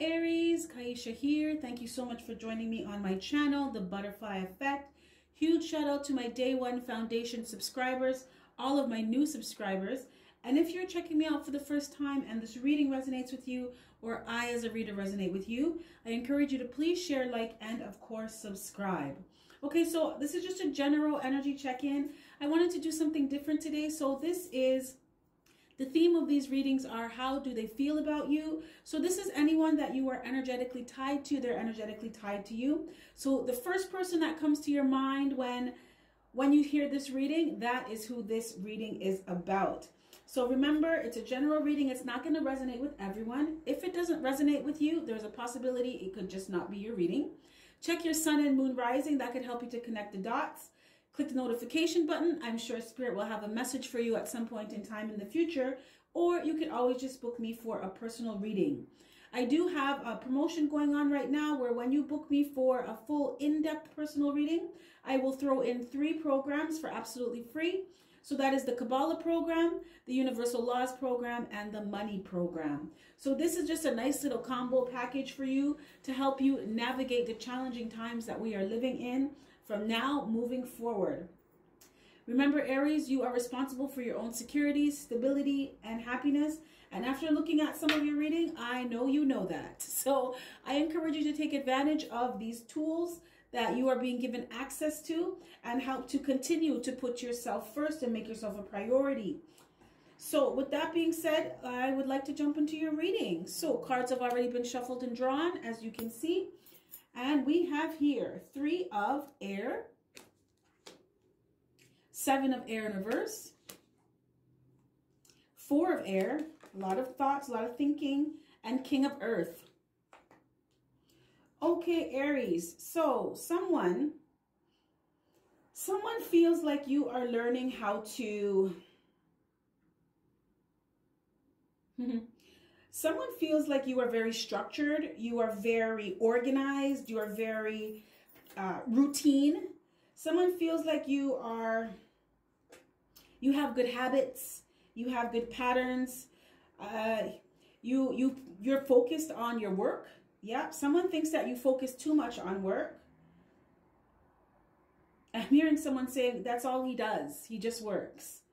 Aries, Kiesha here. Thank you so much for joining me on my channel, The Butterfly Effect. Huge shout out to my Day One Foundation subscribers, all of my new subscribers. And if you're checking me out for the first time and this reading resonates with you, or I as a reader resonate with you, I encourage you to please share, like, and of course, subscribe. Okay, so this is just a general energy check-in. I wanted to do something different today. So this is the theme of these readings are how do they feel about you? So this is anyone that you are energetically tied to, they're energetically tied to you. So the first person that comes to your mind when when you hear this reading, that is who this reading is about. So remember, it's a general reading. It's not going to resonate with everyone. If it doesn't resonate with you, there's a possibility it could just not be your reading. Check your sun and moon rising. That could help you to connect the dots. Click the notification button. I'm sure Spirit will have a message for you at some point in time in the future, or you can always just book me for a personal reading. I do have a promotion going on right now where when you book me for a full in-depth personal reading, I will throw in three programs for absolutely free. So that is the Kabbalah program, the Universal Laws program, and the Money program. So this is just a nice little combo package for you to help you navigate the challenging times that we are living in from now moving forward. Remember, Aries, you are responsible for your own security, stability, and happiness. And after looking at some of your reading, I know you know that. So I encourage you to take advantage of these tools that you are being given access to and help to continue to put yourself first and make yourself a priority. So with that being said, I would like to jump into your reading. So cards have already been shuffled and drawn, as you can see. And we have here three of air, seven of air in reverse, four of air, a lot of thoughts, a lot of thinking, and king of earth. Okay, Aries, so someone, someone feels like you are learning how to, someone feels like you are very structured, you are very organized, you are very uh, routine. Someone feels like you are, you have good habits, you have good patterns, uh, you, you, you're focused on your work. Yeah, someone thinks that you focus too much on work. I'm hearing someone saying that's all he does. He just works.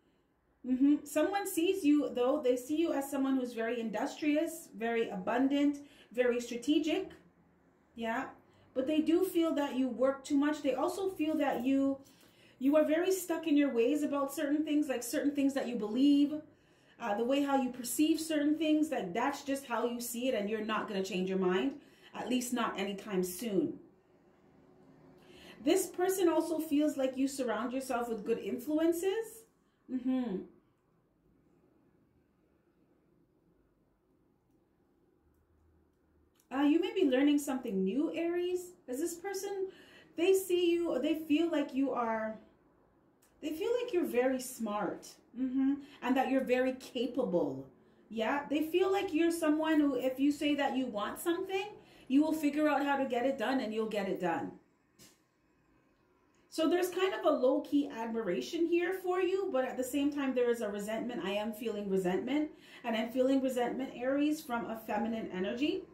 Mm -hmm. Someone sees you, though, they see you as someone who's very industrious, very abundant, very strategic. Yeah. But they do feel that you work too much. They also feel that you you are very stuck in your ways about certain things, like certain things that you believe, uh, the way how you perceive certain things, that that's just how you see it and you're not going to change your mind, at least not anytime soon. This person also feels like you surround yourself with good influences Mm-hmm. Uh, you may be learning something new, Aries. As this person, they see you they feel like you are, they feel like you're very smart mm-hmm, and that you're very capable. Yeah, they feel like you're someone who, if you say that you want something, you will figure out how to get it done and you'll get it done. So there's kind of a low-key admiration here for you, but at the same time, there is a resentment. I am feeling resentment, and I'm feeling resentment, Aries, from a feminine energy.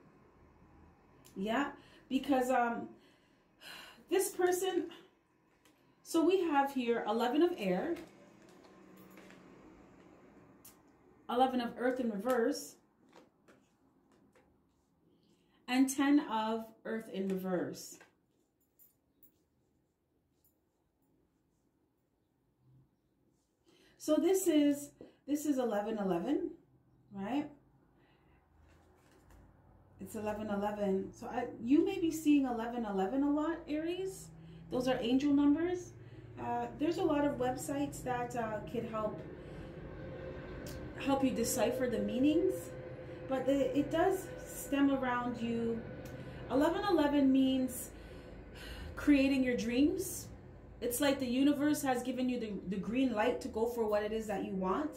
Yeah, because um, this person, so we have here 11 of air, 11 of earth in reverse, and 10 of earth in reverse. So this is, this is 1111, right? It's 1111. So I, you may be seeing 1111 a lot, Aries. Those are angel numbers. Uh, there's a lot of websites that uh, can help help you decipher the meanings, but the, it does stem around you. 1111 means creating your dreams, it's like the universe has given you the, the green light to go for what it is that you want.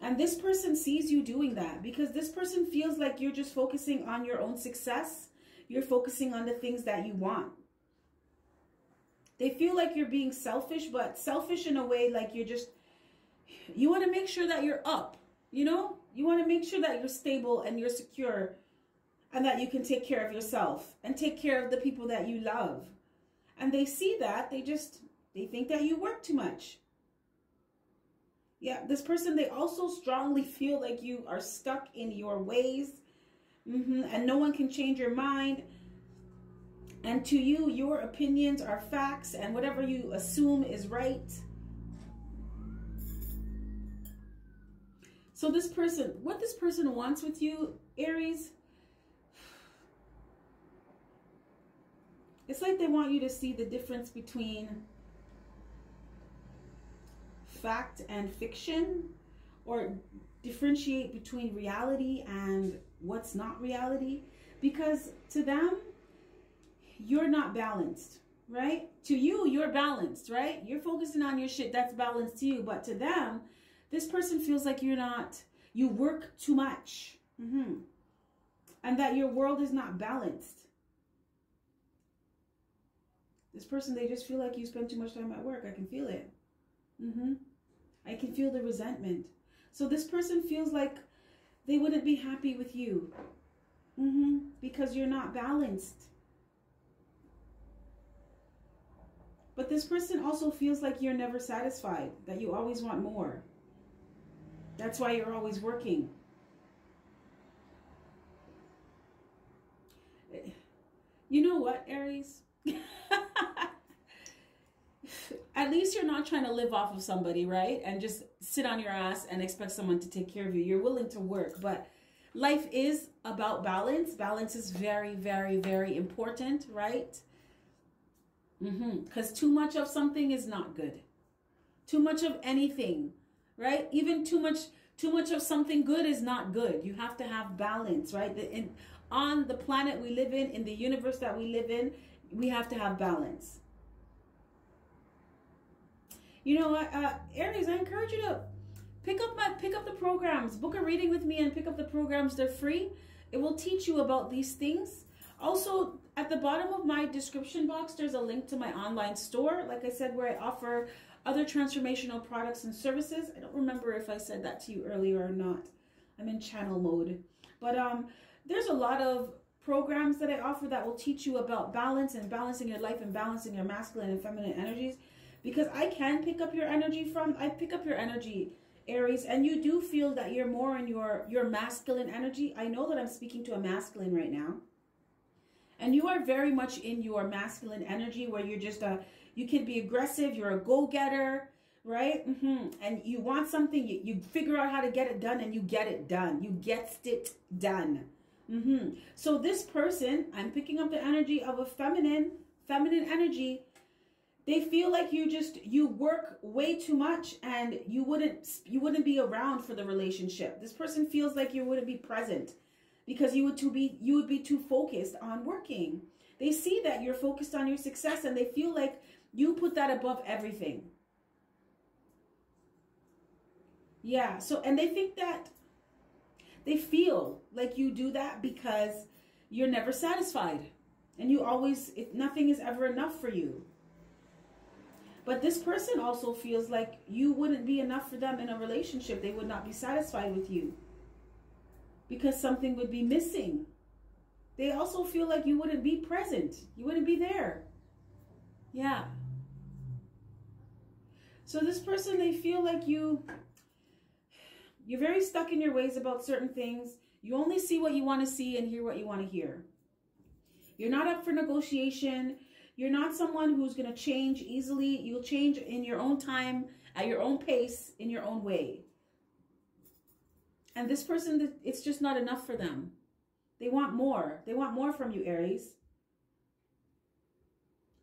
And this person sees you doing that because this person feels like you're just focusing on your own success. You're focusing on the things that you want. They feel like you're being selfish, but selfish in a way like you're just, you want to make sure that you're up, you know? You want to make sure that you're stable and you're secure and that you can take care of yourself and take care of the people that you love. And they see that, they just, they think that you work too much. Yeah, this person, they also strongly feel like you are stuck in your ways mm -hmm, and no one can change your mind. And to you, your opinions are facts and whatever you assume is right. So this person, what this person wants with you, Aries, it's like they want you to see the difference between fact and fiction or differentiate between reality and what's not reality because to them you're not balanced right? To you you're balanced right? You're focusing on your shit that's balanced to you. But to them this person feels like you're not you work too much. Mm-hmm. and that your world is not balanced this person, they just feel like you spend too much time at work. I can feel it. Mm-hmm. I can feel the resentment. So this person feels like they wouldn't be happy with you. Mm-hmm. Because you're not balanced. But this person also feels like you're never satisfied, that you always want more. That's why you're always working. You know what, Aries? at least you're not trying to live off of somebody, right? And just sit on your ass and expect someone to take care of you. You're willing to work, but life is about balance. Balance is very, very, very important, right? Mm-hmm. Because too much of something is not good. Too much of anything, right? Even too much, too much of something good is not good. You have to have balance, right? In, on the planet we live in, in the universe that we live in, we have to have balance. You know what, uh, Aries, I encourage you to pick up my pick up the programs, book a reading with me, and pick up the programs. They're free. It will teach you about these things. Also, at the bottom of my description box, there's a link to my online store. Like I said, where I offer other transformational products and services. I don't remember if I said that to you earlier or not. I'm in channel mode. But um, there's a lot of programs that I offer that will teach you about balance and balancing your life and balancing your masculine and feminine energies. Because I can pick up your energy from, I pick up your energy, Aries, and you do feel that you're more in your, your masculine energy. I know that I'm speaking to a masculine right now. And you are very much in your masculine energy where you're just a, you can be aggressive, you're a go-getter, right? Mm -hmm. And you want something, you, you figure out how to get it done and you get it done. You get it done. Mm-hmm. So this person, I'm picking up the energy of a feminine, feminine energy. They feel like you just you work way too much and you wouldn't you wouldn't be around for the relationship. This person feels like you wouldn't be present because you would to be you would be too focused on working. They see that you're focused on your success and they feel like you put that above everything. Yeah, so and they think that they feel like you do that because you're never satisfied. And you always, if nothing is ever enough for you. But this person also feels like you wouldn't be enough for them in a relationship. They would not be satisfied with you because something would be missing. They also feel like you wouldn't be present. You wouldn't be there. Yeah. So this person, they feel like you you're very stuck in your ways about certain things. You only see what you want to see and hear what you want to hear. You're not up for negotiation. You're not someone who's going to change easily. You'll change in your own time, at your own pace, in your own way. And this person, it's just not enough for them. They want more. They want more from you, Aries.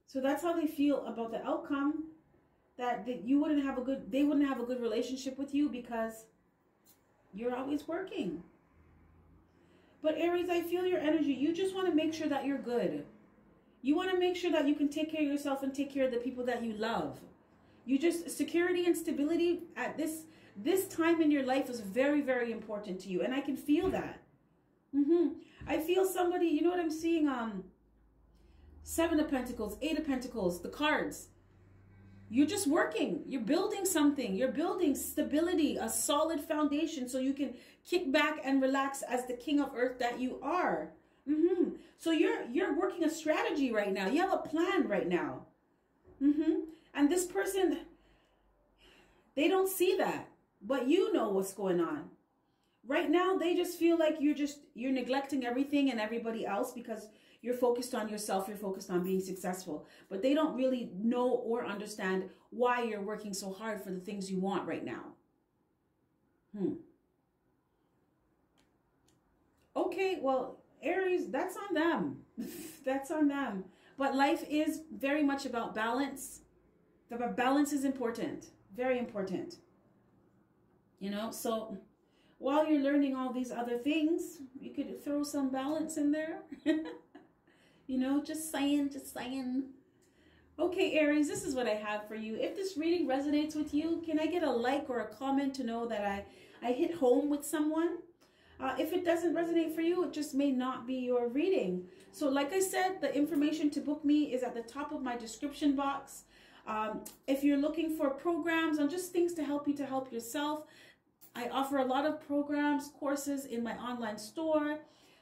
So that's how they feel about the outcome that, that you wouldn't have a good, they wouldn't have a good relationship with you because you're always working. But Aries, I feel your energy. You just want to make sure that you're good. You want to make sure that you can take care of yourself and take care of the people that you love. You just security and stability at this this time in your life is very very important to you and I can feel that. Mm-hmm. I feel somebody, you know what I'm seeing um 7 of pentacles, 8 of pentacles, the cards. You're just working. You're building something. You're building stability, a solid foundation so you can kick back and relax as the king of earth that you are. Mm-hmm. So you're you're working a strategy right now. You have a plan right now. Mm-hmm. And this person, they don't see that, but you know what's going on. Right now, they just feel like you're just you're neglecting everything and everybody else because you're focused on yourself, you're focused on being successful. But they don't really know or understand why you're working so hard for the things you want right now. Hmm. Okay, well, Aries, that's on them. that's on them. But life is very much about balance. The balance is important. Very important. You know, so while you're learning all these other things, you could throw some balance in there. you know, just saying, just saying. Okay, Aries, this is what I have for you. If this reading resonates with you, can I get a like or a comment to know that I, I hit home with someone? Uh, if it doesn't resonate for you, it just may not be your reading. So like I said, the information to book me is at the top of my description box. Um, if you're looking for programs and just things to help you to help yourself, I offer a lot of programs, courses in my online store.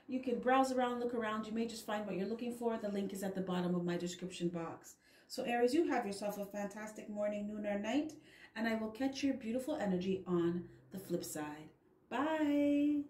You can browse around, look around. You may just find what you're looking for. The link is at the bottom of my description box. So Aries, you have yourself a fantastic morning, noon, or night. And I will catch your beautiful energy on the flip side. Bye.